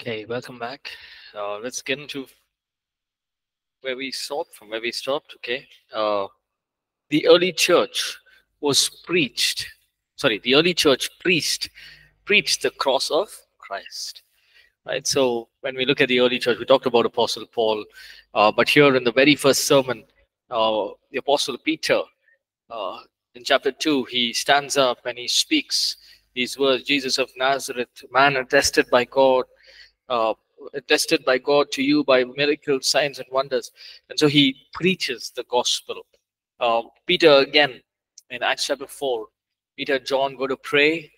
Okay, welcome back. Uh, let's get into where we stopped, from where we stopped. Okay. Uh, the early church was preached, sorry, the early church priest preached the cross of Christ. Right. So when we look at the early church, we talked about Apostle Paul, uh, but here in the very first sermon, uh, the Apostle Peter, uh, in chapter 2, he stands up and he speaks these words Jesus of Nazareth, man attested by God, uh, attested by God to you by miracles, signs, and wonders. And so he preaches the gospel. Uh, Peter, again, in Acts chapter 4, Peter and John go to pray.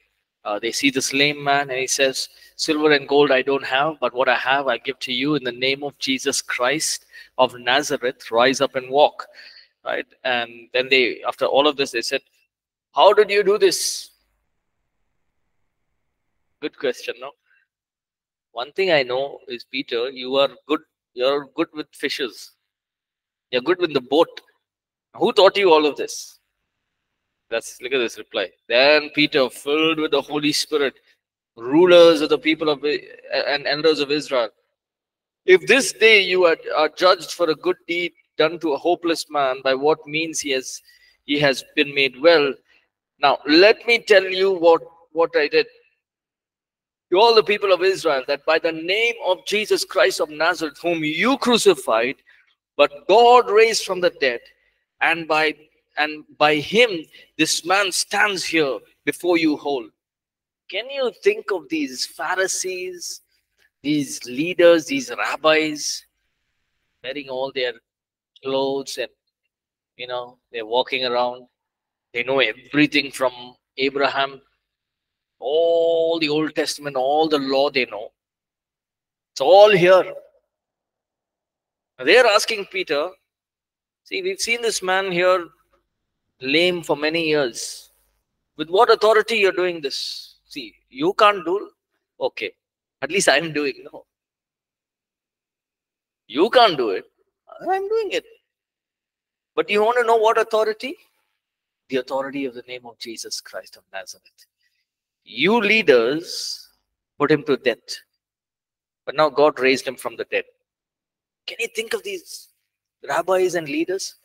Uh, they see this lame man and he says, Silver and gold I don't have, but what I have I give to you in the name of Jesus Christ of Nazareth. Rise up and walk. Right. And then they, after all of this, they said, How did you do this? Good question, no? One thing I know is, Peter, you are good. You're good with fishes. You're good with the boat. Who taught you all of this? Let's look at this reply. Then Peter, filled with the Holy Spirit, rulers of the people of and elders of Israel, if this day you are, are judged for a good deed done to a hopeless man, by what means he has he has been made well. Now let me tell you what what I did to all the people of Israel that by the name of Jesus Christ of Nazareth, whom you crucified, but God raised from the dead, and by and by him this man stands here before you whole. Can you think of these Pharisees, these leaders, these rabbis, wearing all their clothes and you know they're walking around. They know everything from Abraham all the Old Testament, all the law they know. It's all here. They're asking Peter, see, we've seen this man here lame for many years. With what authority you're doing this? See, you can't do, okay. At least I'm doing, no. You can't do it. I'm doing it. But you want to know what authority? The authority of the name of Jesus Christ of Nazareth. You leaders put him to death. But now God raised him from the dead. Can you think of these rabbis and leaders?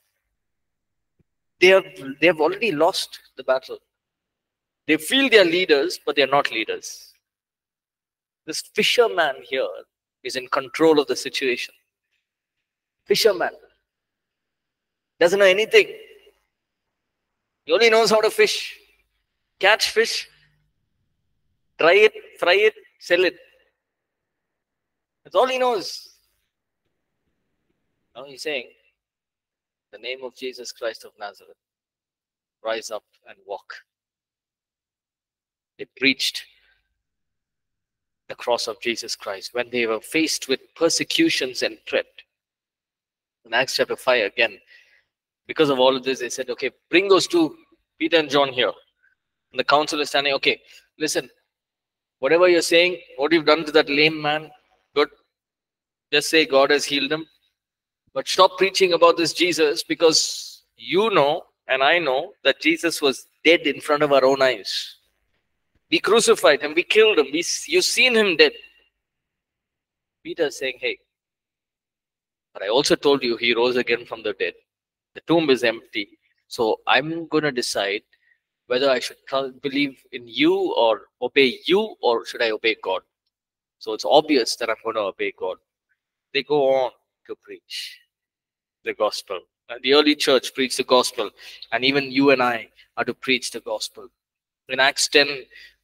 They have, they have already lost the battle. They feel they are leaders, but they are not leaders. This fisherman here is in control of the situation. Fisherman doesn't know anything. He only knows how to fish, catch fish, Try it, fry it, sell it. That's all he knows. Now he's saying, the name of Jesus Christ of Nazareth, rise up and walk. They preached the cross of Jesus Christ when they were faced with persecutions and threat. In Acts chapter 5, again, because of all of this, they said, okay, bring those two, Peter and John here. And the council is standing, okay, listen, Whatever you're saying, what you've done to that lame man, good. Just say God has healed him. But stop preaching about this Jesus because you know and I know that Jesus was dead in front of our own eyes. We crucified him, we killed him, we, you've seen him dead. Peter saying, Hey, but I also told you he rose again from the dead. The tomb is empty. So I'm going to decide whether I should believe in you or obey you or should I obey God. So it's obvious that I'm going to obey God. They go on to preach the gospel. And the early church preached the gospel, and even you and I are to preach the gospel. In Acts 10,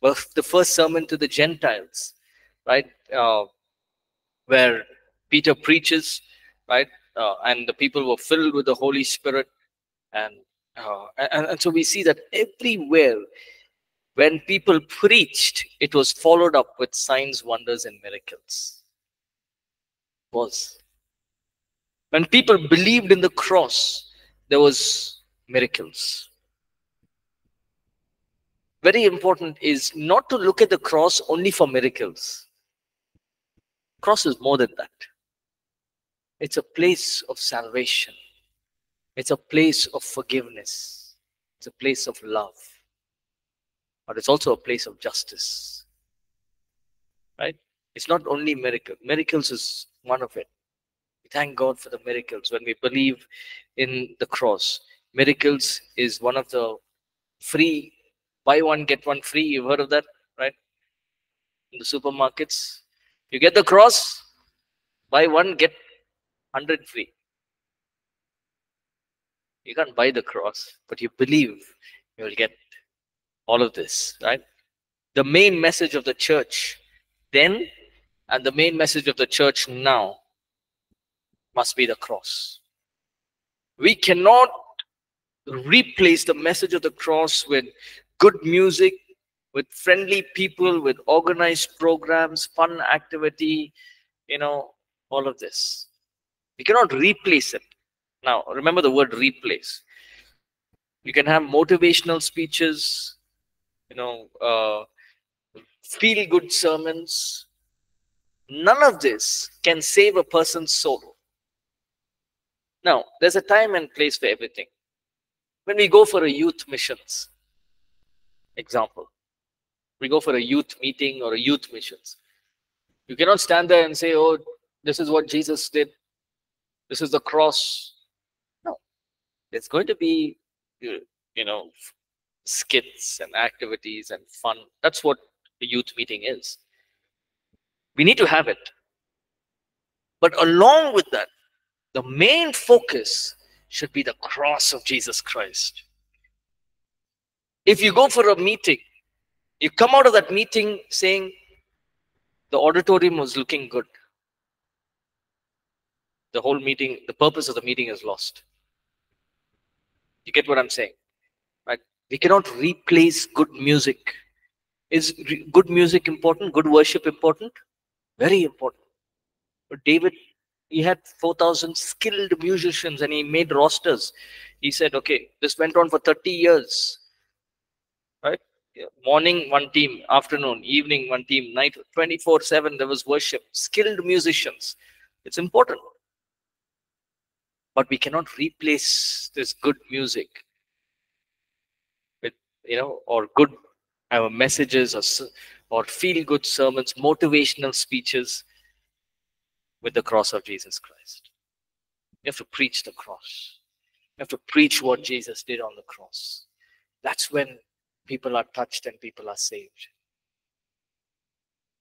the first sermon to the Gentiles, right, uh, where Peter preaches, right, uh, and the people were filled with the Holy Spirit, and uh, and, and so we see that everywhere when people preached, it was followed up with signs, wonders, and miracles. Was. When people believed in the cross, there was miracles. Very important is not to look at the cross only for miracles. Cross is more than that. It's a place of salvation. It's a place of forgiveness. It's a place of love. But it's also a place of justice. Right? It's not only miracle. Miracles is one of it. We thank God for the miracles when we believe in the cross. Miracles is one of the free buy one get one free. You've heard of that, right? In the supermarkets, you get the cross, buy one get hundred free. You can't buy the cross, but you believe you will get all of this, right? The main message of the church then and the main message of the church now must be the cross. We cannot replace the message of the cross with good music, with friendly people, with organized programs, fun activity, you know, all of this. We cannot replace it. Now, remember the word replace. You can have motivational speeches, you know, uh, feel good sermons. None of this can save a person's soul. Now, there's a time and place for everything. When we go for a youth missions, example, we go for a youth meeting or a youth missions. You cannot stand there and say, oh, this is what Jesus did. This is the cross. It's going to be, uh, you know, skits and activities and fun. That's what a youth meeting is. We need to have it. But along with that, the main focus should be the cross of Jesus Christ. If you go for a meeting, you come out of that meeting saying, the auditorium was looking good. The whole meeting, the purpose of the meeting is lost. You get what I'm saying? Right? We cannot replace good music. Is good music important? Good worship important? Very important. But David he had 4,000 skilled musicians and he made rosters. He said, okay, this went on for 30 years. Right? Morning, one team, afternoon, evening, one team, night, 24 7, there was worship. Skilled musicians. It's important. But we cannot replace this good music with, you know, or good our messages or, or feel good sermons, motivational speeches with the cross of Jesus Christ. You have to preach the cross. You have to preach what Jesus did on the cross. That's when people are touched and people are saved.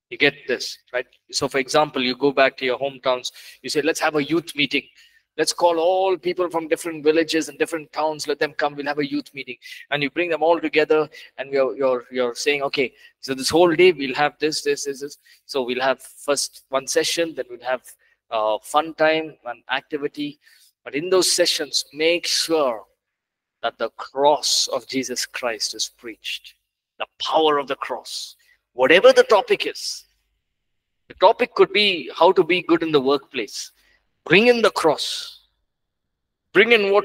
You get this, right? So, for example, you go back to your hometowns, you say, let's have a youth meeting. Let's call all people from different villages and different towns. Let them come. We'll have a youth meeting, and you bring them all together. And you're you're you're saying, okay, so this whole day we'll have this, this, this, this. So we'll have first one session, then we'll have uh, fun time and activity. But in those sessions, make sure that the cross of Jesus Christ is preached. The power of the cross. Whatever the topic is. The topic could be how to be good in the workplace. Bring in the cross. Bring in what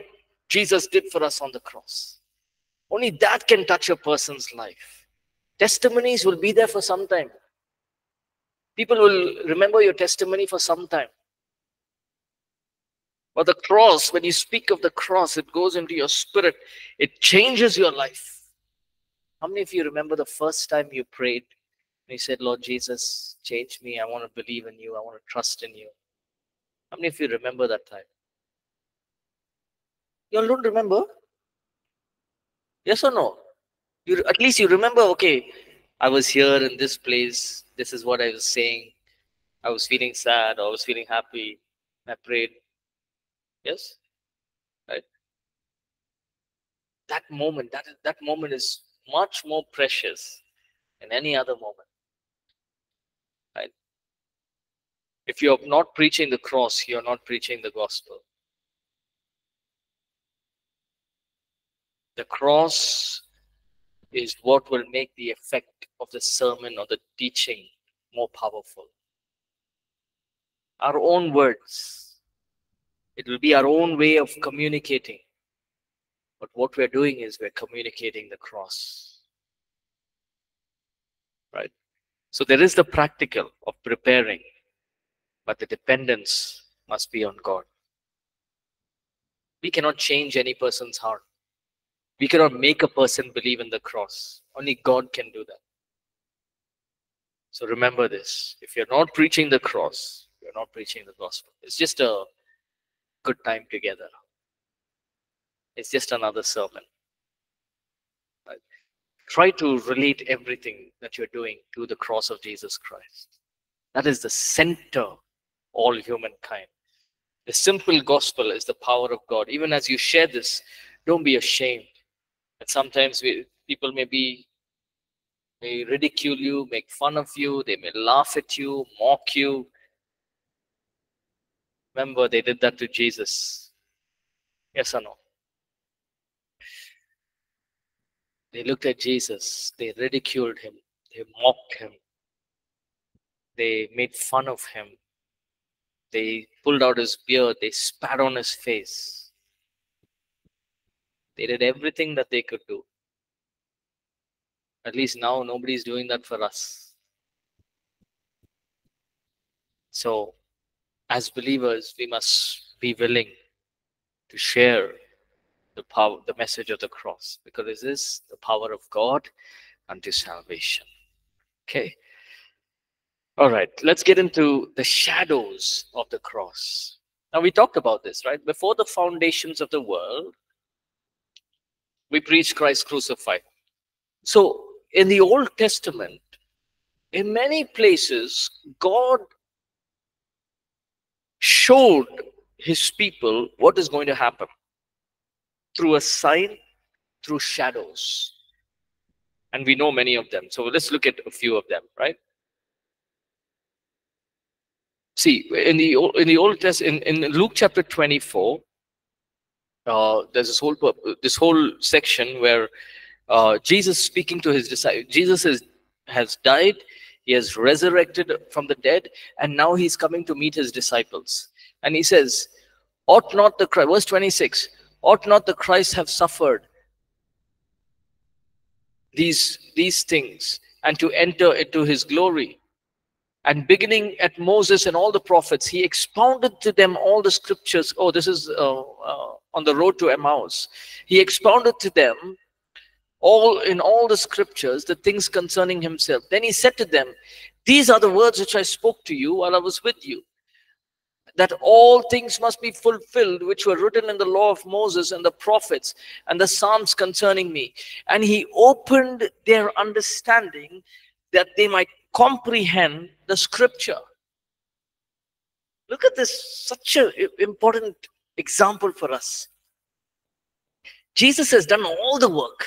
Jesus did for us on the cross. Only that can touch a person's life. Testimonies will be there for some time. People will remember your testimony for some time. But the cross, when you speak of the cross, it goes into your spirit. It changes your life. How many of you remember the first time you prayed and you said, Lord Jesus, change me. I want to believe in you. I want to trust in you. How many of you remember that time? You all don't remember? Yes or no? You at least you remember, okay, I was here in this place. This is what I was saying. I was feeling sad I was feeling happy. I prayed. Yes? Right? That moment, that, that moment is much more precious than any other moment. Right? If you're not preaching the cross, you're not preaching the gospel. The cross is what will make the effect of the sermon or the teaching more powerful. Our own words, it will be our own way of communicating. But what we're doing is we're communicating the cross. Right? So there is the practical of preparing, but the dependence must be on God. We cannot change any person's heart. We cannot make a person believe in the cross. Only God can do that. So remember this. If you're not preaching the cross, you're not preaching the gospel. It's just a good time together. It's just another sermon. Try to relate everything that you're doing to the cross of Jesus Christ. That is the center all humankind. The simple gospel is the power of God. Even as you share this, don't be ashamed. And sometimes we, people may be may ridicule you, make fun of you, they may laugh at you, mock you. Remember, they did that to Jesus. Yes or no? They looked at Jesus, they ridiculed him, they mocked him, they made fun of him, they pulled out his beard, they spat on his face. They did everything that they could do. At least now nobody's doing that for us. So, as believers, we must be willing to share the power, the message of the cross, because this is the power of God unto salvation. Okay. All right, let's get into the shadows of the cross. Now, we talked about this, right? Before the foundations of the world, we preach Christ crucified. So, in the Old Testament, in many places, God showed his people what is going to happen through a sign, through shadows. And we know many of them. So let's look at a few of them, right? See, in the in the Old Testament, in, in Luke chapter 24, uh, there's this whole this whole section where uh, Jesus speaking to his disciples. Jesus has, has died, he has resurrected from the dead, and now he's coming to meet his disciples. And he says, Ought not the Christ, verse 26, ought not the Christ have suffered these, these things and to enter into his glory? And beginning at Moses and all the prophets, he expounded to them all the scriptures. Oh, this is uh, uh, on the road to Emmaus. He expounded to them all in all the scriptures the things concerning himself. Then he said to them, These are the words which I spoke to you while I was with you, that all things must be fulfilled which were written in the law of Moses and the prophets and the Psalms concerning me. And he opened their understanding that they might comprehend the scripture. Look at this, such an important example for us. Jesus has done all the work.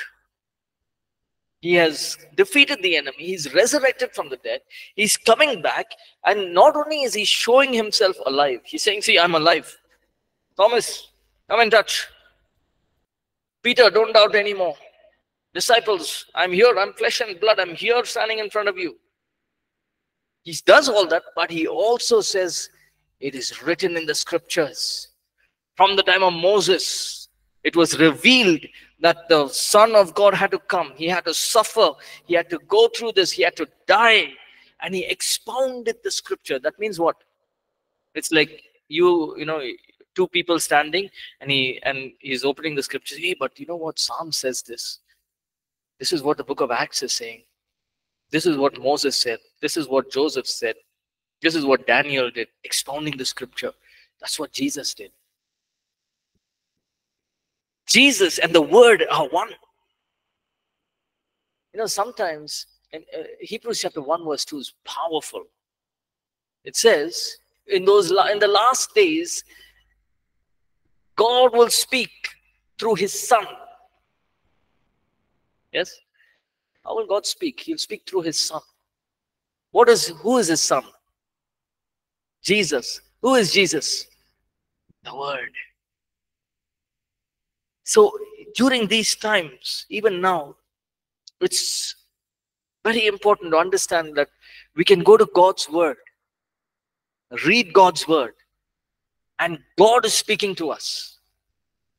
He has defeated the enemy. He's resurrected from the dead. He's coming back. And not only is he showing himself alive, he's saying, See, I'm alive. Thomas, come in touch. Peter, don't doubt anymore. Disciples, I'm here. I'm flesh and blood. I'm here standing in front of you. He does all that, but he also says, It is written in the scriptures. From the time of Moses, it was revealed that the Son of God had to come. He had to suffer. He had to go through this. He had to die. And he expounded the scripture. That means what? It's like you, you know, two people standing and he and he's opening the scriptures. Hey, but you know what? Psalm says this. This is what the book of Acts is saying. This is what Moses said. This is what Joseph said. This is what Daniel did, expounding the scripture. That's what Jesus did. Jesus and the Word are one. You know, sometimes in uh, Hebrews chapter 1, verse 2 is powerful. It says, in those in the last days, God will speak through his son. Yes? How will God speak? He'll speak through his son. What is who is his son? Jesus. Who is Jesus? The word. So during these times, even now, it's very important to understand that we can go to God's word, read God's word, and God is speaking to us.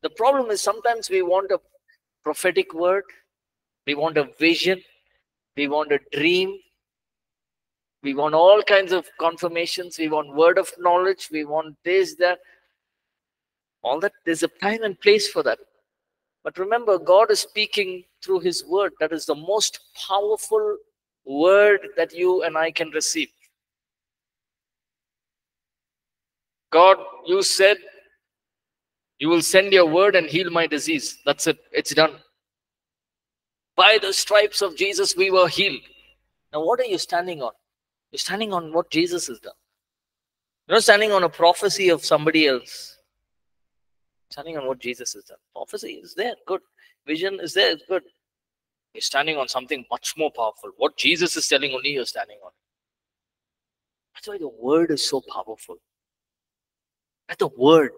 The problem is sometimes we want a prophetic word, we want a vision, we want a dream, we want all kinds of confirmations, we want word of knowledge, we want this, that. All that, there's a time and place for that. But remember, God is speaking through His word. That is the most powerful word that you and I can receive. God, you said you will send your word and heal my disease. That's it. It's done. By the stripes of Jesus, we were healed. Now, what are you standing on? You're standing on what Jesus has done. You're not standing on a prophecy of somebody else. Standing on what Jesus has done. Prophecy is there, good. Vision is there, good. You're standing on something much more powerful. What Jesus is telling, only you're standing on. That's why the word is so powerful. Let the word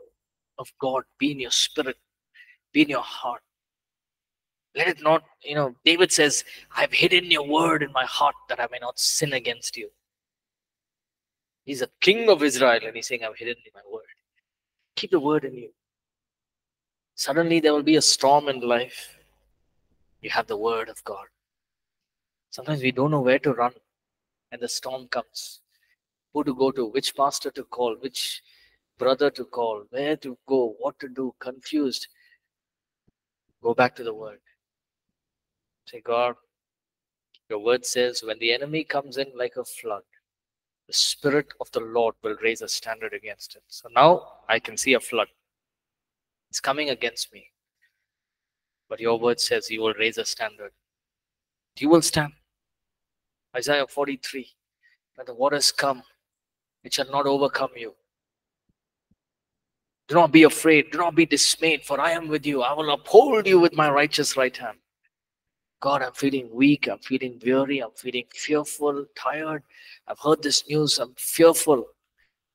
of God be in your spirit, be in your heart. Let it not, you know, David says, I've hidden your word in my heart that I may not sin against you. He's a king of Israel and he's saying, I've hidden my word. Keep the word in you. Suddenly there will be a storm in life. You have the word of God. Sometimes we don't know where to run and the storm comes. Who to go to, which pastor to call, which brother to call, where to go, what to do, confused. Go back to the word. Say, God, your word says, when the enemy comes in like a flood, the Spirit of the Lord will raise a standard against it. So now I can see a flood. It's coming against me. But your word says you will raise a standard. You will stand. Isaiah 43. When the waters come, it shall not overcome you. Do not be afraid. Do not be dismayed, for I am with you. I will uphold you with my righteous right hand. God, I'm feeling weak. I'm feeling weary. I'm feeling fearful, tired. I've heard this news. I'm fearful.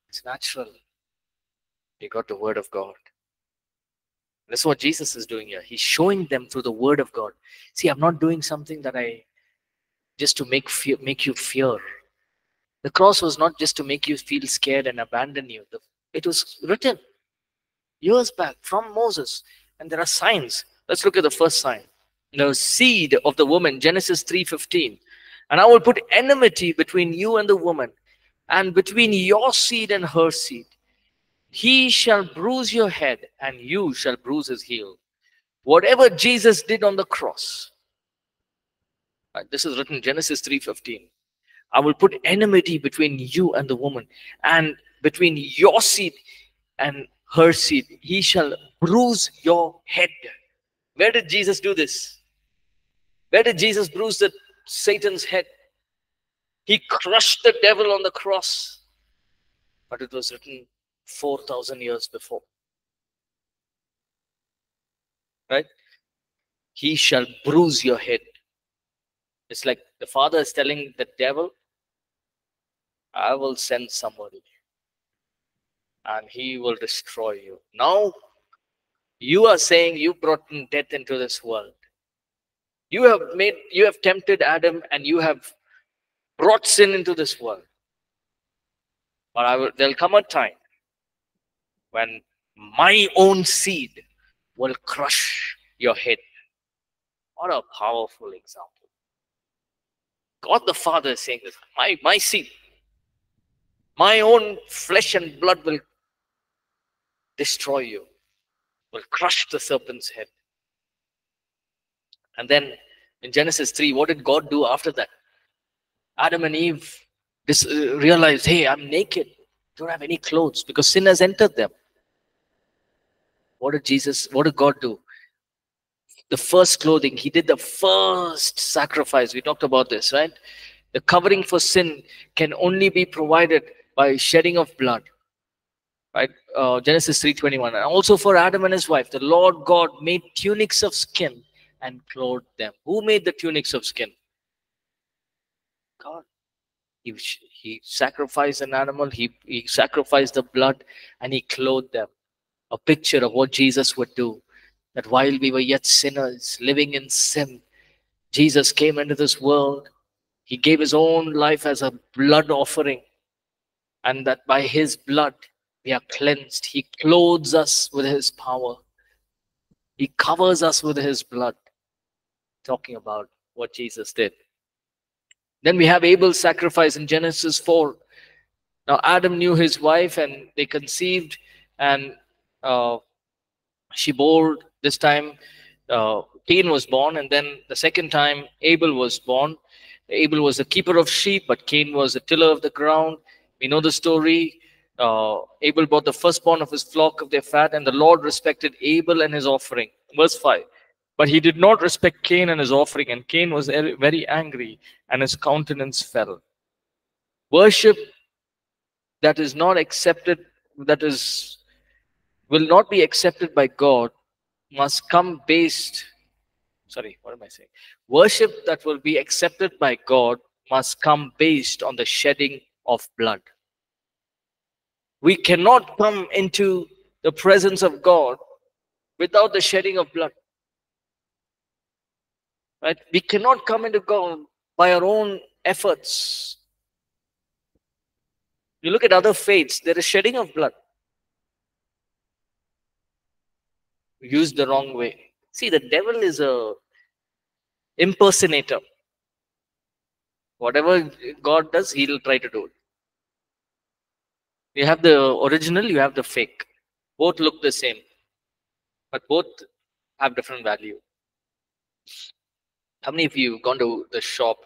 It's natural. You got the word of God. That's what Jesus is doing here. He's showing them through the word of God. See, I'm not doing something that I just to make fear, make you fear. The cross was not just to make you feel scared and abandon you. It was written years back from Moses, and there are signs. Let's look at the first sign the seed of the woman genesis 3.15 and i will put enmity between you and the woman and between your seed and her seed. He shall bruise your head and you shall bruise his heel. Whatever jesus did on the cross right, this is written genesis 3.15 i will put enmity between you and the woman and between your seed and her seed. He shall bruise your head. Where did jesus do this where did Jesus bruise the Satan's head? He crushed the devil on the cross. But it was written 4,000 years before. Right? He shall bruise your head. It's like the father is telling the devil, I will send somebody and he will destroy you. Now, you are saying you brought death into this world. You have made, you have tempted Adam and you have brought sin into this world. But I will, there'll come a time when my own seed will crush your head. What a powerful example. God the Father is saying this. My, my seed, my own flesh and blood will destroy you, will crush the serpent's head. And then in Genesis 3, what did God do after that? Adam and Eve dis- uh, realized, hey, I'm naked. Don't have any clothes because sin has entered them. What did Jesus, what did God do? The first clothing, he did the first sacrifice. We talked about this, right? The covering for sin can only be provided by shedding of blood right uh, genesis 3.21 and also for adam and his wife the lord god made tunics of skin and clothed them. Who made the tunics of skin? God. He, he sacrificed an animal, he, he sacrificed the blood, and he clothed them. A picture of what Jesus would do. That while we were yet sinners, living in sin, Jesus came into this world. He gave his own life as a blood offering. And that by his blood we are cleansed. He clothes us with his power. He covers us with his blood talking about what Jesus did. Then we have Abel's sacrifice in Genesis 4. Now, Adam knew his wife and they conceived, and uh, she bore this time. Uh, Cain was born, and then the second time Abel was born. Abel was a keeper of sheep, but Cain was a tiller of the ground. We know the story. Uh, Abel brought the firstborn of his flock of their fat, and the Lord respected Abel and his offering. Verse 5. But he did not respect Cain and his offering, and Cain was very angry, and his countenance fell. Worship that is not accepted, that is will not be accepted by God, must come based. Sorry, what am I saying? Worship that will be accepted by God must come based on the shedding of blood. We cannot come into the presence of God without the shedding of blood. Right? We cannot come into God by our own efforts. You look at other faiths, there is shedding of blood. Used the wrong way. See, the devil is a impersonator. Whatever God does, he'll try to do it. You have the original, you have the fake. Both look the same, but both have different value. How many of you have gone to the shop,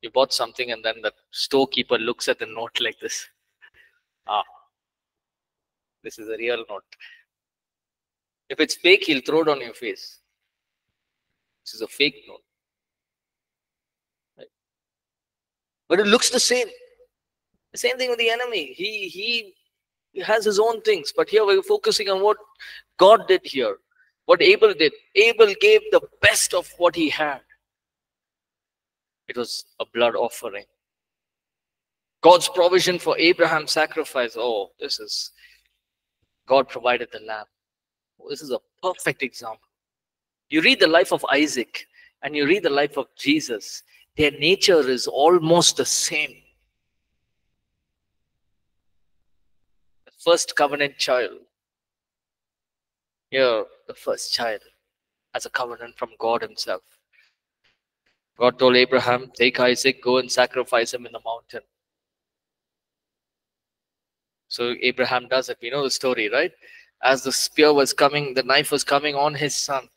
you bought something, and then the storekeeper looks at the note like this? Ah, this is a real note. If it's fake, he'll throw it on your face. This is a fake note. But it looks the same. The same thing with the enemy. He he has his own things, but here we're focusing on what God did here, what Abel did. Abel gave the best of what he had. It was a blood offering. God's provision for Abraham's sacrifice. Oh, this is God provided the lamb. This is a perfect example. You read the life of Isaac and you read the life of Jesus, their nature is almost the same. The first covenant child. Here, the first child as a covenant from God Himself. God told Abraham, Take Isaac, go and sacrifice him in the mountain. So Abraham does it. We know the story, right? As the spear was coming, the knife was coming on his son.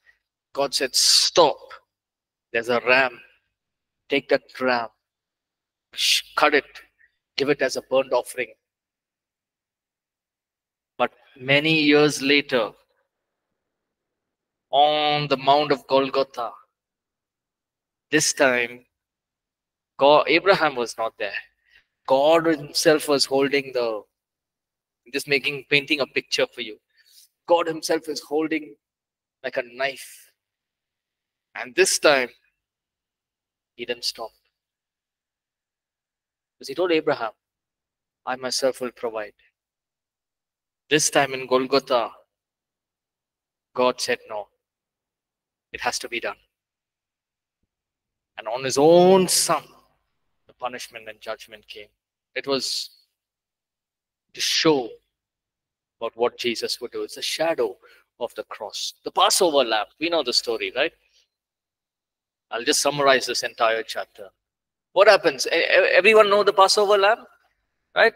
God said, Stop. There's a ram. Take that ram, cut it, give it as a burnt offering. But many years later, on the Mount of Golgotha, this time, God, Abraham was not there. God himself was holding the, just making, painting a picture for you. God himself is holding like a knife. And this time, he didn't stop. Because he told Abraham, I myself will provide. This time in Golgotha, God said no. It has to be done and on his own son, the punishment and judgment came. It was to show about what Jesus would do. It's a shadow of the cross. The Passover lamb, we know the story, right? I'll just summarize this entire chapter. What happens? Everyone know the Passover lamb, right?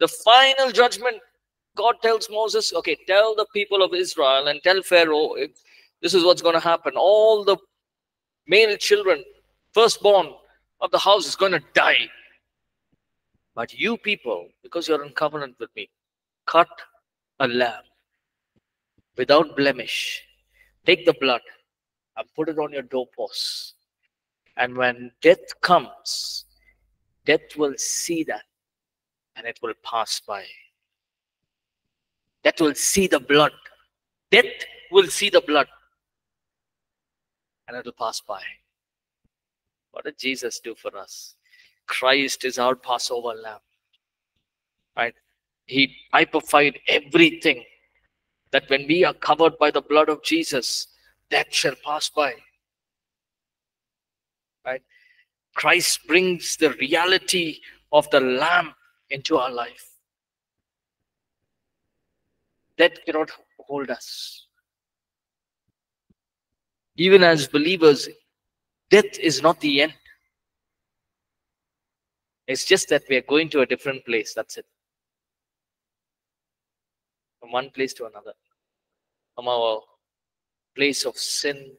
The final judgment, God tells Moses, okay, tell the people of Israel and tell Pharaoh, this is what's going to happen. All the male children, firstborn of the house is going to die. But you people, because you're in covenant with me, cut a lamb without blemish. Take the blood and put it on your doorposts. And when death comes, death will see that and it will pass by. Death will see the blood. Death will see the blood and it'll pass by. What did Jesus do for us? Christ is our Passover lamb. Right? He typified everything that when we are covered by the blood of Jesus, that shall pass by. Right? Christ brings the reality of the lamb into our life. That cannot hold us even as believers, death is not the end. It's just that we are going to a different place. That's it. From one place to another. From our place of sin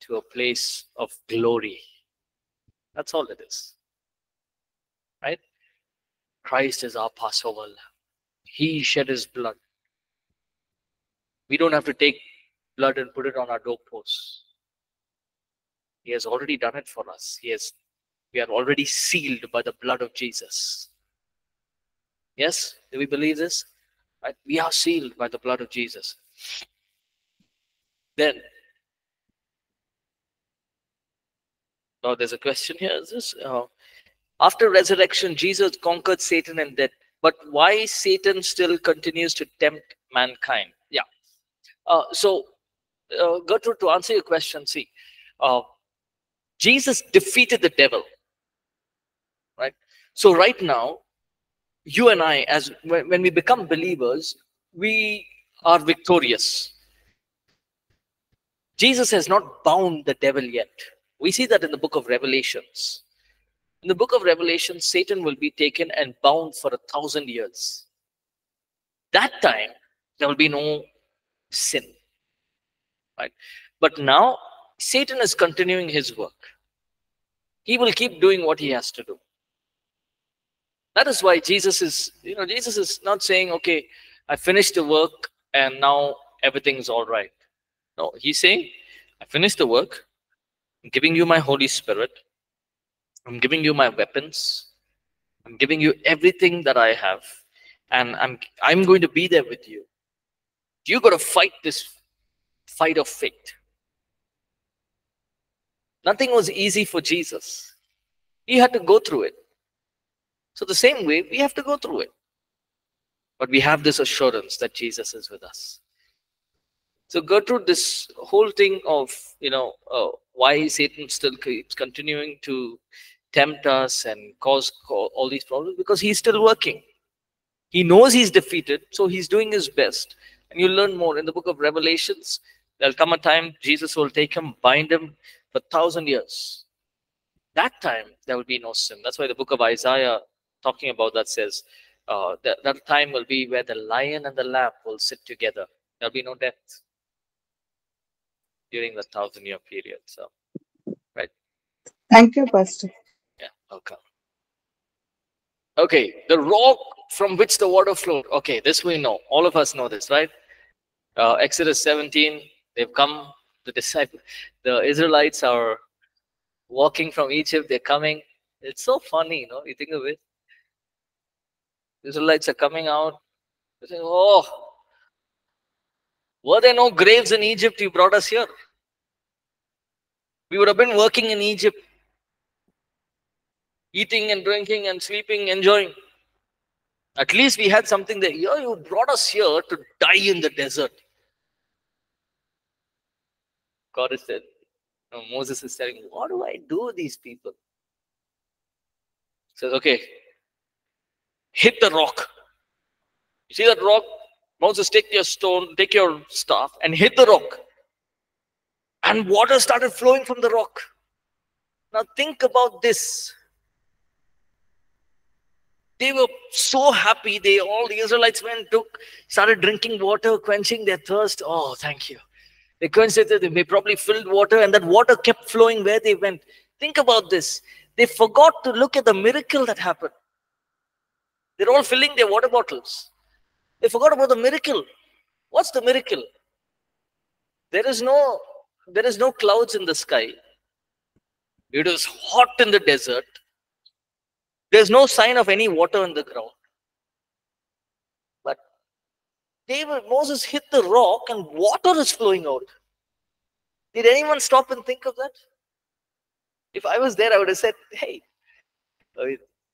to a place of glory. That's all it is. Right? Christ is our Passover lamb. He shed his blood. We don't have to take blood and put it on our doorposts. He has already done it for us. He has, we are already sealed by the blood of Jesus. Yes? Do we believe this? Right? We are sealed by the blood of Jesus. Then, now there's a question here. Is this uh, after resurrection, Jesus conquered Satan and death, but why Satan still continues to tempt mankind? Yeah. Uh, so, uh, Gertrude, to answer your question, see, uh, Jesus defeated the devil, right? So right now, you and I, as when, we become believers, we are victorious. Jesus has not bound the devil yet. We see that in the book of Revelations. In the book of Revelation, Satan will be taken and bound for a thousand years. That time, there will be no sin. Right? But now, Satan is continuing his work. He will keep doing what he has to do. That is why Jesus is, you know, Jesus is not saying, okay, I finished the work and now everything's all right. No, he's saying, I finished the work. I'm giving you my Holy Spirit. I'm giving you my weapons. I'm giving you everything that I have. And I'm I'm going to be there with you. You got to fight this fight of faith. Nothing was easy for Jesus. He had to go through it. So the same way, we have to go through it. But we have this assurance that Jesus is with us. So Gertrude, this whole thing of, you know, uh, why Satan still keeps continuing to tempt us and cause all these problems, because he's still working. He knows he's defeated, so he's doing his best. And you learn more in the book of Revelations. There'll come a time Jesus will take him, bind him for thousand years. That time there will be no sin. That's why the book of Isaiah talking about that says uh, that, that time will be where the lion and the lamb will sit together. There'll be no death during the thousand year period. So, right. Thank you, Pastor. Yeah, welcome. Okay, the rock from which the water flowed. Okay, this we know. All of us know this, right? Uh, Exodus 17, they've come, the disciples, the Israelites are walking from Egypt, they're coming. It's so funny, you know, you think of it. Israelites are coming out. They say, Oh, were there no graves in Egypt? You brought us here. We would have been working in Egypt, eating and drinking and sleeping, enjoying. At least we had something there. Here, you brought us here to die in the desert. God is said, no, Moses is telling, What do I do these people? He says, Okay, hit the rock. You see that rock? Moses, take your stone, take your staff, and hit the rock. And water started flowing from the rock. Now think about this. They were so happy. They all the Israelites went, took, started drinking water, quenching their thirst. Oh, thank you. They it. They probably filled water, and that water kept flowing where they went. Think about this. They forgot to look at the miracle that happened. They're all filling their water bottles. They forgot about the miracle. What's the miracle? There is no there is no clouds in the sky. It is hot in the desert. There's no sign of any water on the ground. But David, Moses hit the rock and water is flowing out. Did anyone stop and think of that? If I was there, I would have said, hey,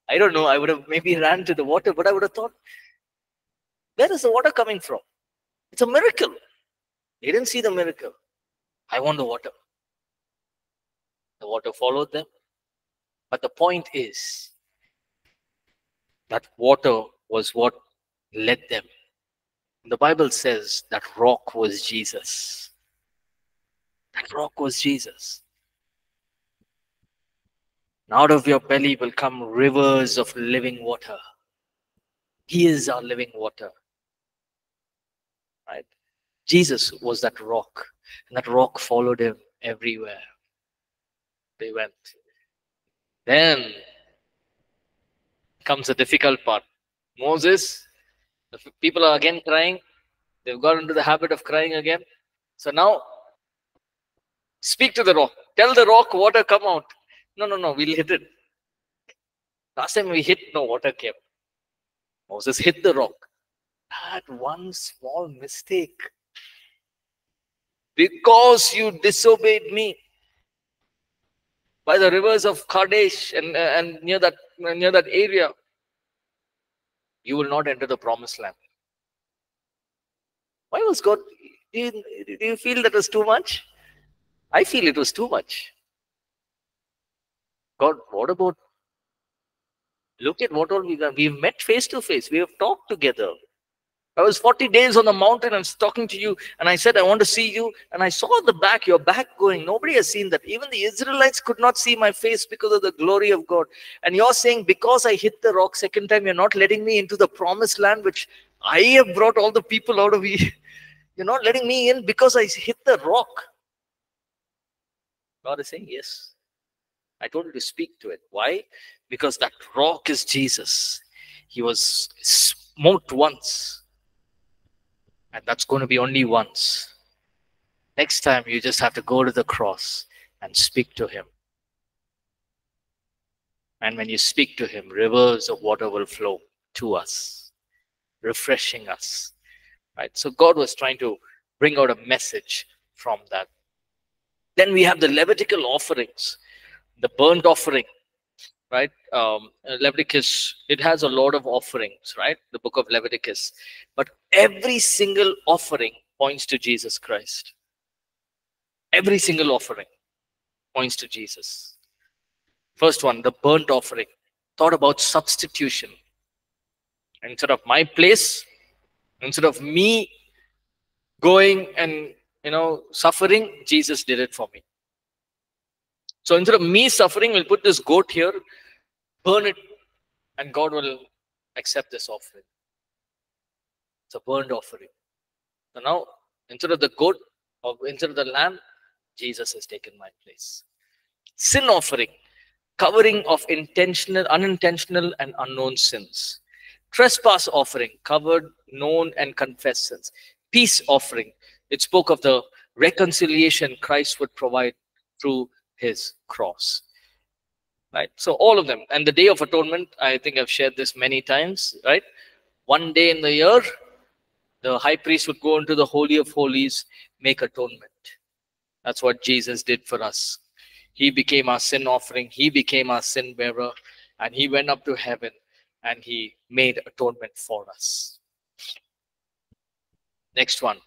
I don't know, I would have maybe ran to the water, but I would have thought, where is the water coming from? It's a miracle. They didn't see the miracle. I want the water. The water followed them. But the point is that water was what led them. The Bible says that rock was Jesus. That rock was Jesus. And out of your belly will come rivers of living water. He is our living water. Right? Jesus was that rock, and that rock followed him everywhere they went. Then comes the difficult part. Moses, the people are again crying. They've got into the habit of crying again. So now, speak to the rock. Tell the rock, water come out. No, no, no, we'll hit it. Last time we hit, no water came. Moses hit the rock. That one small mistake. Because you disobeyed me by the rivers of Kadesh and, uh, and near that near that area, you will not enter the promised land. Why was God? Do you, do you feel that was too much? I feel it was too much. God, what about? Look at what all we done. We've met face to face. We have talked together. I was 40 days on the mountain and talking to you, and I said, I want to see you. And I saw the back, your back going. Nobody has seen that. Even the Israelites could not see my face because of the glory of God. And you're saying, because I hit the rock second time, you're not letting me into the promised land, which I have brought all the people out of you. You're not letting me in because I hit the rock. God is saying, Yes. I told you to speak to it. Why? Because that rock is Jesus. He was smote once. And that's going to be only once. Next time, you just have to go to the cross and speak to him. And when you speak to him, rivers of water will flow to us, refreshing us. Right? So God was trying to bring out a message from that. Then we have the Levitical offerings, the burnt offering, right? Um, Leviticus, it has a lot of offerings, right? The book of Leviticus. But every single offering points to Jesus Christ. Every single offering points to Jesus. First one, the burnt offering, thought about substitution. Instead of my place, instead of me going and you know suffering, Jesus did it for me. So instead of me suffering, we'll put this goat here, burn it, and God will accept this offering. It's a burned offering. So now, instead of the goat, or instead of the lamb, Jesus has taken my place. Sin offering, covering of intentional, unintentional, and unknown sins. Trespass offering, covered, known, and confessed sins. Peace offering, it spoke of the reconciliation Christ would provide through his cross. Right? So all of them. And the Day of Atonement, I think I've shared this many times, right? One day in the year, the high priest would go into the Holy of Holies, make atonement. That's what Jesus did for us. He became our sin offering, he became our sin bearer, and he went up to heaven and he made atonement for us. Next one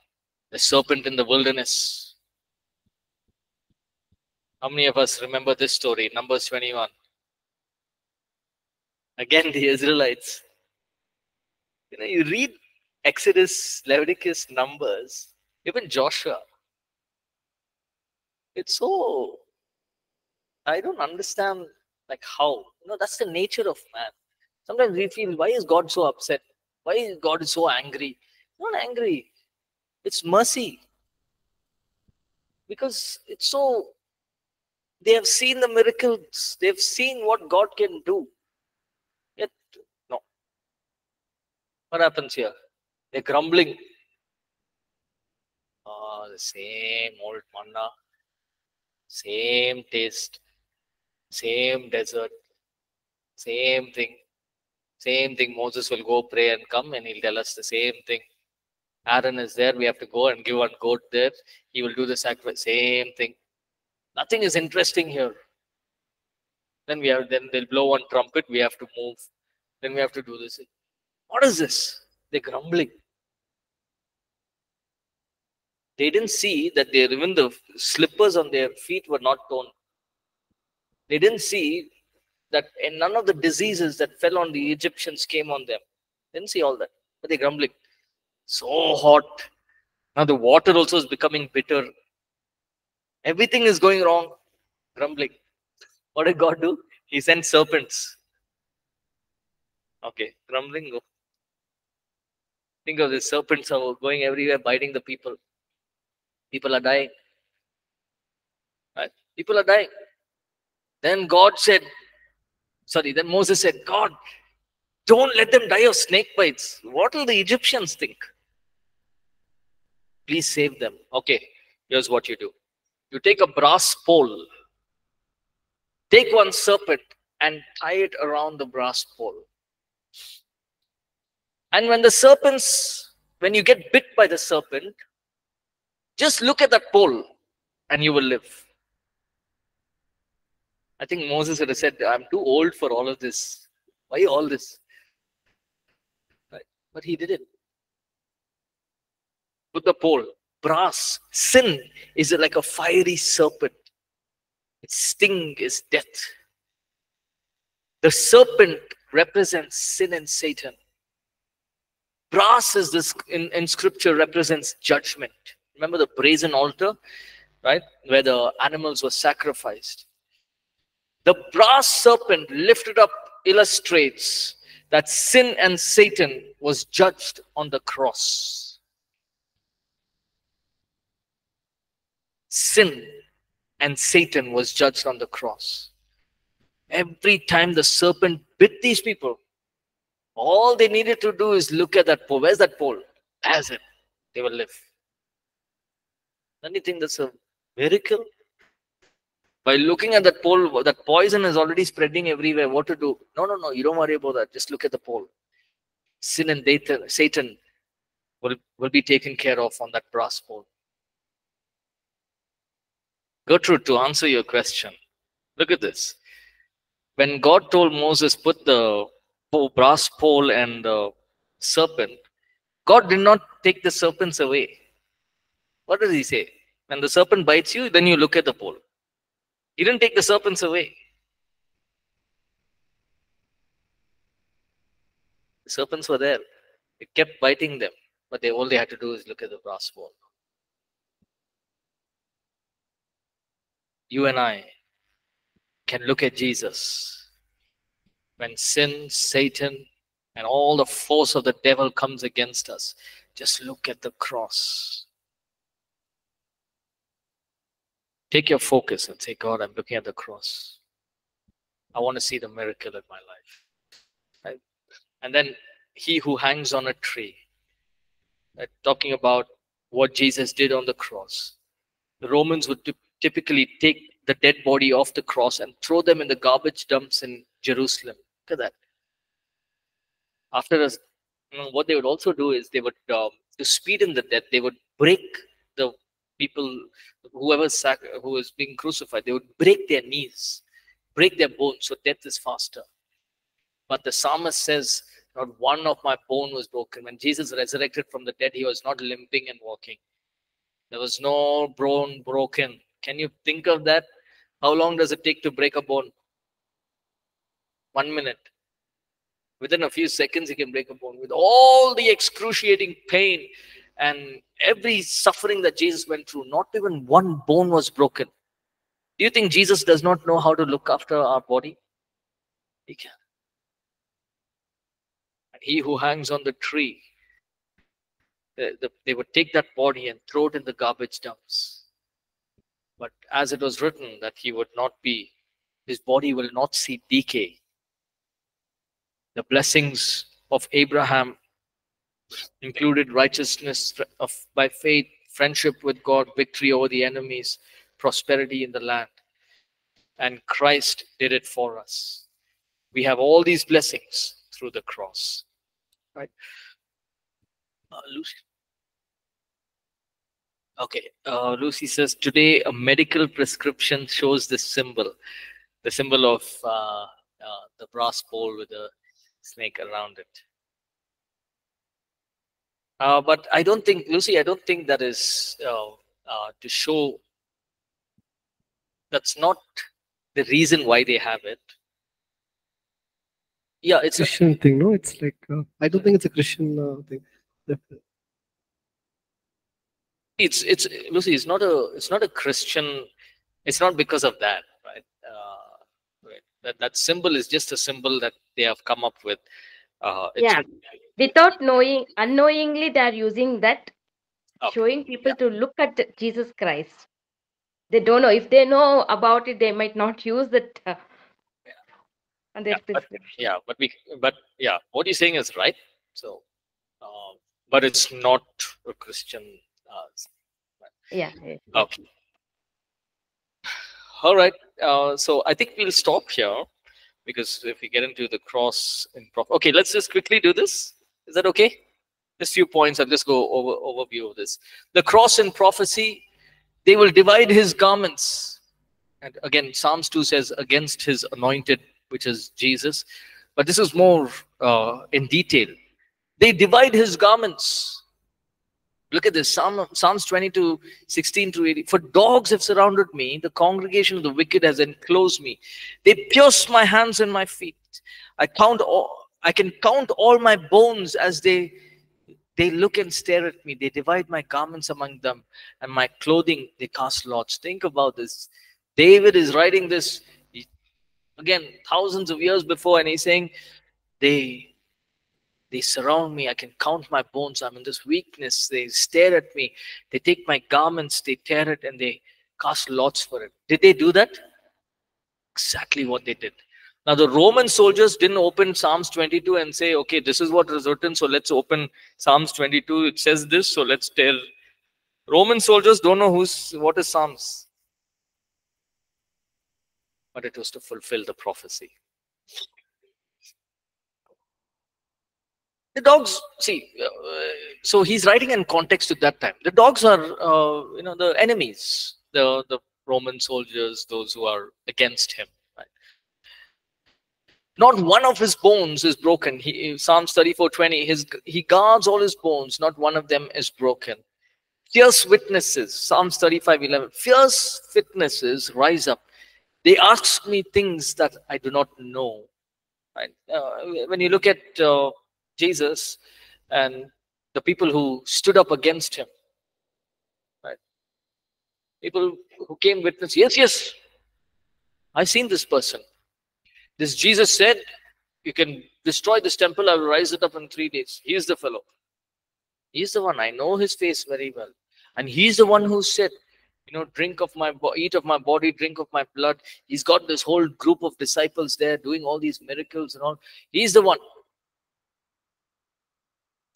the serpent in the wilderness. How many of us remember this story? Numbers 21. Again, the Israelites. You know, you read Exodus, Leviticus, Numbers, even Joshua. It's so. I don't understand, like, how. You know, that's the nature of man. Sometimes we feel, why is God so upset? Why is God so angry? Not angry. It's mercy. Because it's so they have seen the miracles, they've seen what God can do. Yet, no. What happens here? They're grumbling. Oh, the same old manna, same taste, same desert, same thing. Same thing. Moses will go pray and come and he'll tell us the same thing. Aaron is there. We have to go and give one goat there. He will do the sacrifice. Same thing. Nothing is interesting here. Then we have then they'll blow one trumpet. We have to move. Then we have to do this. What is this? They're grumbling. They didn't see that they even the slippers on their feet were not torn. They didn't see that none of the diseases that fell on the Egyptians came on them. They didn't see all that. But they're grumbling. So hot. Now the water also is becoming bitter. Everything is going wrong. Grumbling. What did God do? He sent serpents. Okay, grumbling. Think of the serpents are going everywhere, biting the people. People are dying. Right? People are dying. Then God said, Sorry, then Moses said, God, don't let them die of snake bites. What will the Egyptians think? Please save them. Okay, here's what you do you take a brass pole, take one serpent, and tie it around the brass pole. And when the serpents, when you get bit by the serpent, just look at that pole and you will live. I think Moses would have said, I'm too old for all of this. Why all this? But he did it. Put the pole, brass. Sin is like a fiery serpent. Its sting is death. The serpent represents sin and Satan. Brass is this in, in scripture represents judgment. Remember the brazen altar, right? Where the animals were sacrificed. The brass serpent lifted up illustrates that sin and Satan was judged on the cross. Sin and Satan was judged on the cross. Every time the serpent bit these people, all they needed to do is look at that pole. Where's that pole? As it. They will live. Don't you think that's a miracle? By looking at that pole, that poison is already spreading everywhere. What to do? No, no, no. You don't worry about that. Just look at the pole. Sin and Satan will, will be taken care of on that brass pole. Gertrude, to answer your question, look at this. When God told Moses, put the brass pole and the serpent, God did not take the serpents away. What does he say? When the serpent bites you, then you look at the pole. He didn't take the serpents away. The serpents were there. It kept biting them, but they all they had to do is look at the brass pole. You and I can look at Jesus when sin, Satan, and all the force of the devil comes against us. Just look at the cross. Take your focus and say, God, I'm looking at the cross. I want to see the miracle in my life. Right? And then he who hangs on a tree, right? talking about what Jesus did on the cross. The Romans would typically take the dead body off the cross and throw them in the garbage dumps in Jerusalem. At that. After us, you know, what they would also do is they would, um, to speed in the death, they would break the people, whoever sac- who is being crucified, they would break their knees, break their bones, so death is faster. But the psalmist says, not one of my bone was broken. When Jesus resurrected from the dead, he was not limping and walking. There was no bone broken. Can you think of that? How long does it take to break a bone? One minute. Within a few seconds, he can break a bone. With all the excruciating pain and every suffering that Jesus went through, not even one bone was broken. Do you think Jesus does not know how to look after our body? He can. And he who hangs on the tree, the, the, they would take that body and throw it in the garbage dumps. But as it was written that he would not be, his body will not see decay. The blessings of Abraham included righteousness of by faith, friendship with God, victory over the enemies, prosperity in the land. And Christ did it for us. We have all these blessings through the cross. Right? Uh, Lucy. Okay, uh, Lucy says today a medical prescription shows this symbol, the symbol of uh, uh, the brass pole with a snake around it. Uh, but I don't think, Lucy, I don't think that is uh, uh, to show. That's not the reason why they have it. Yeah, it's a, Christian thing, no? It's like uh, I don't think it's a Christian uh, thing. it's it's Lucy. It's not a it's not a Christian. It's not because of that. That that symbol is just a symbol that they have come up with. Uh, Yeah. Without knowing, unknowingly, they are using that, Okay. showing people to look at Jesus Christ. They don't know. If they know about it, they might not use that uh, and their Yeah, but- Yeah, but we, but yeah, what you're saying is right. So, uh, but it's not a Christian. Uh, Yeah, yeah. okay. All right. Uh, so I think we'll stop here because if we get into the cross in prof, okay, let's just quickly do this. Is that okay? Just few points. I'll just go over overview of this. The cross in prophecy, they will divide his garments. And again, Psalms 2 says against his anointed, which is Jesus. But this is more uh, in detail. They divide his garments. Look at this Psalm, Psalms 22, 16 to 18. For dogs have surrounded me, the congregation of the wicked has enclosed me. They pierce my hands and my feet. I count all, I can count all my bones as they they look and stare at me. They divide my garments among them, and my clothing they cast lots. Think about this. David is writing this again thousands of years before, and he's saying, They they surround me. I can count my bones. I'm in this weakness. They stare at me. They take my garments, they tear it, and they cast lots for it. Did they do that? Exactly what they did. Now, the Roman soldiers didn't open Psalms 22 and say, okay, this is what is written, so let's open Psalms 22. It says this, so let's tear. Roman soldiers don't know who's what is Psalms. But it was to fulfill the prophecy. The dogs see uh, so he's writing in context at that time. The dogs are uh, you know the enemies the the roman soldiers those who are against him right? not one of his bones is broken. He psalms 34 20 his he guards all his bones. Not one of them is broken. Fierce witnesses psalms 35 11 fierce witnesses rise up. They ask me things that i do not know right? uh, when you look at uh, Jesus and the people who stood up against him. Right? People who came witness, yes, yes, I've seen this person. This Jesus said, You can destroy this temple, I will rise it up in three days. He's the fellow. He's the one. I know his face very well. And he's the one who said, you know, drink of my eat of my body, drink of my blood. He's got this whole group of disciples there doing all these miracles and all. He's the one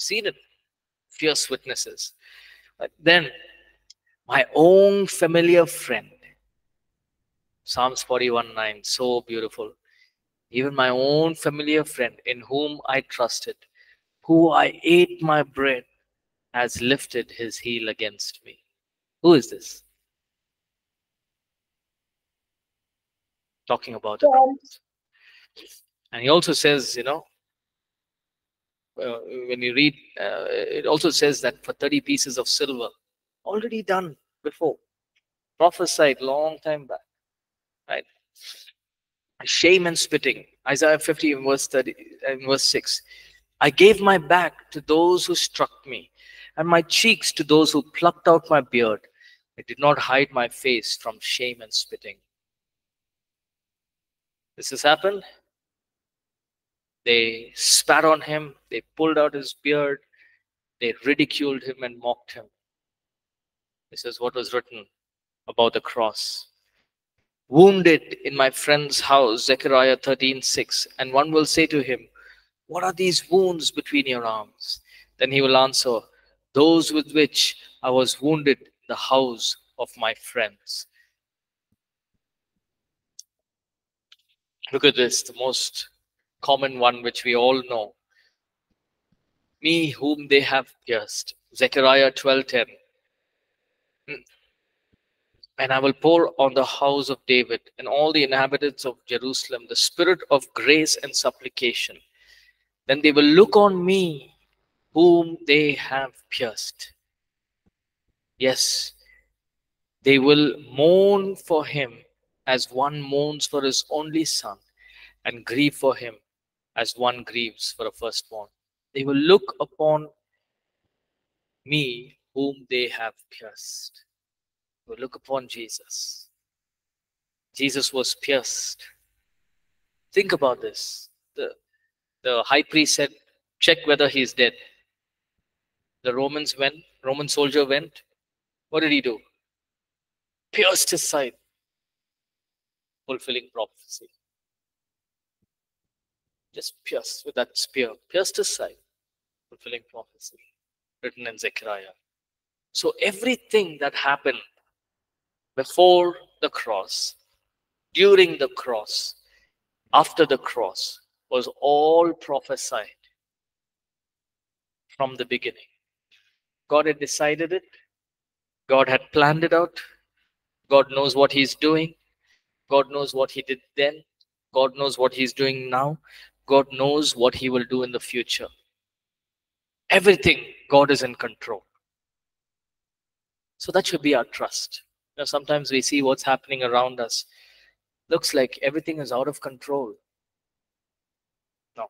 seen it fierce witnesses. But then my own familiar friend psalms 41 9 so beautiful. Even my own familiar friend in whom i trusted who i ate my bread has lifted his heel against me. Who is this? Talking about it and he also says you know uh, when you read, uh, it also says that for 30 pieces of silver, already done before, prophesied long time back, right? Shame and spitting, Isaiah 50 in verse 30, in verse 6. I gave my back to those who struck me, and my cheeks to those who plucked out my beard. I did not hide my face from shame and spitting. This has happened they spat on him, they pulled out his beard, they ridiculed him and mocked him. This is what was written about the cross. Wounded in my friend's house, Zechariah 13 6. And one will say to him, What are these wounds between your arms? Then he will answer, Those with which I was wounded in the house of my friends. Look at this, the most common one which we all know. Me whom they have pierced. Zechariah 12:10. Hmm. And I will pour on the house of David and all the inhabitants of Jerusalem the spirit of grace and supplication. Then they will look on me whom they have pierced. Yes, they will mourn for him as one mourns for his only son and grieve for him as one grieves for a firstborn. They will look upon me whom they have pierced. They will look upon Jesus. Jesus was pierced. Think about this. The, the high priest said, check whether he is dead. The Romans went, Roman soldier went. What did he do? Pierced his side. Fulfilling prophecy. Just pierced with that spear, pierced his side, fulfilling prophecy written in Zechariah. So everything that happened before the cross, during the cross, after the cross, was all prophesied from the beginning. God had decided it, God had planned it out, God knows what He's doing, God knows what He did then, God knows what He's doing now, God knows what He will do in the future. Everything, God is in control. So that should be our trust. You know, sometimes we see what's happening around us. Looks like everything is out of control. No.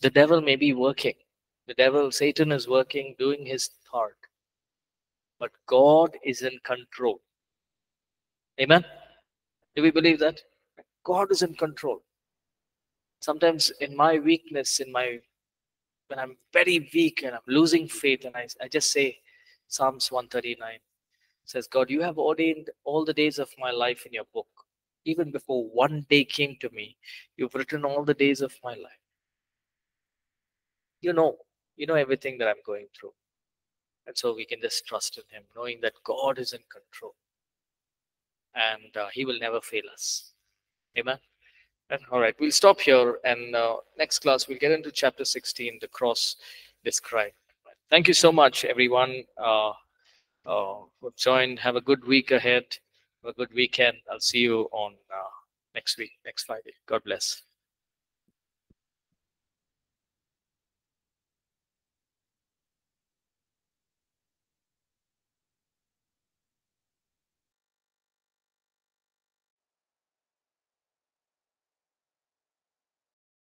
The devil may be working. The devil, Satan is working, doing his part. But God is in control. Amen? Do we believe that? God is in control. Sometimes in my weakness, in my when I'm very weak and I'm losing faith, and I, I just say Psalms 139 says, God, you have ordained all the days of my life in your book. Even before one day came to me, you've written all the days of my life. You know, you know everything that I'm going through. And so we can just trust in Him, knowing that God is in control and uh, He will never fail us. Amen. All right, we'll stop here. And uh, next class, we'll get into chapter 16, the cross described. Thank you so much, everyone, uh, uh, who joined. Have a good week ahead. Have a good weekend. I'll see you on uh, next week, next Friday. God bless.